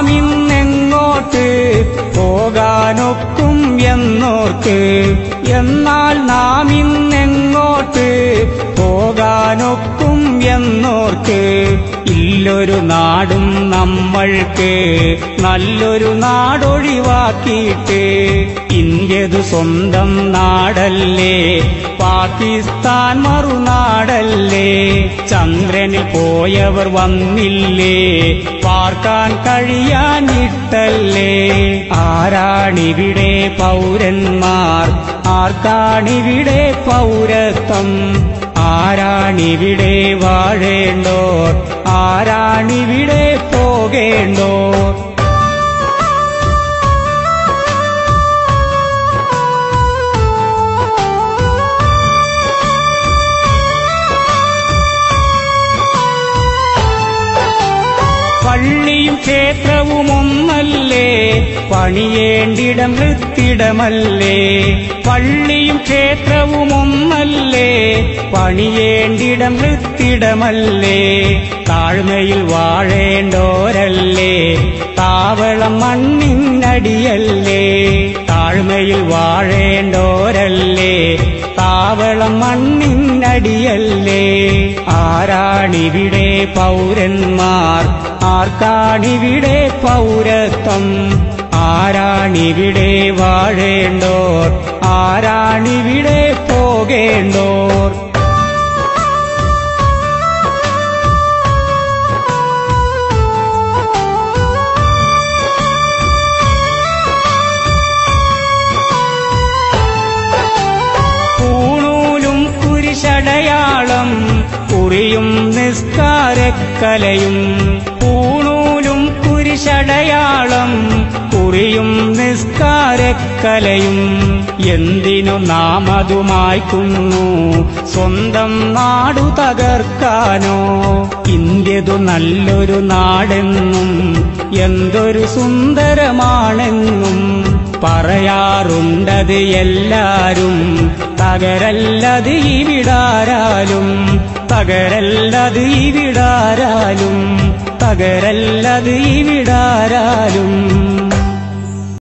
നാമിന്നെങ്ങോട്ട് പോകാനൊക്കും എന്നോർക്ക്? എന്നാൽ നാം ഇന്നെങ്ങോട്ട് പോകാനൊക്കും എന്നോർക്ക്? ഇല്ലൊരു നാടും നമ്മൾക്ക് നല്ലൊരു നാടൊഴിവാക്കിയിട്ട് ഇന്ത്യത് സ്വന്തം നാടല്ലേ? പാകിസ്ഥാൻ മറുനാടല്ലേ? ചന്ദ്രനിൽ പോയവർ വന്നില്ലേ? പാർക്കാൻ കഴിയാനിട്ടല്ലേ? ആരാണിവിടെ പൗരന്മാർ? ആർക്കാണിവിടെ പൗരത്വം? ആരാണിവിടെ വാഴേണ്ടോർ? ആരാണിവിടെ പോകേണ്ടോർ? പള്ളിയും ക്ഷേത്രവും ഒന്നല്ലേ പണിയേണ്ടിടം വൃത്തിടമല്ലേ പള്ളിയും ക്ഷേത്രവും ഒന്നല്ലേ പണിയേണ്ടിടം വൃത്തിടമല്ലേ താഴ്മയിൽ വാഴേണ്ടോരല്ലേ താവളം മണ്ണിനടിയല്ലേ താഴ്മയിൽ വാഴേണ്ടോരല്ലേ താവളം മണ്ണിനടിയല്ലേ ആരാണിവിടെ പൗരന്മാർ? ആർക്കാണിവിടെ പൗരത്വം? ആരാണിവിടെ വാഴേണ്ടോർ? ആരാണിവിടെ പോകേണ്ടോർ? കുറിയും നിസ്കാരക്കലയും പൂണൂലും കുരിശടയാളം കുറിയും നിസ്കാരക്കലയും എന്തിനു നാം അതുമായിക്കുന്നു സ്വന്തം നാടു തകർക്കാനോ? ഇന്ത്യതു നല്ലൊരു നാടെന്നും എന്തൊരു സുന്ദരമാണെന്നും പറയാറുണ്ടത് എല്ലാരും. തകരല്ലത് ഇവിടാരാലും തകരല്ലത് ഇവിടാരാലും തകരല്ലത് ഇവിടാരാലും.